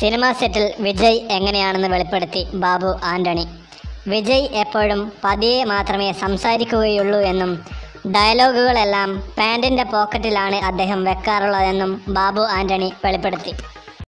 Cinema സെറ്റിൽ വിജയ് എങ്ങനെയാണെന്ന് വെളിപ്പെടുത്തി ബാബു ആന്റണി. വിജയ് എപ്പോഴും പതിയെ മാത്രമേ സംസാരിക്കുകയുള്ളൂ എന്നും ഡയലോഗുകളെല്ലാം പാന്റിന്റെ പോക്കറ്റിലാണ് അദ്ദേഹം വെക്കാറുള്ളതെന്നും ബാബു ആന്റണി വെളിപ്പെടുത്തി.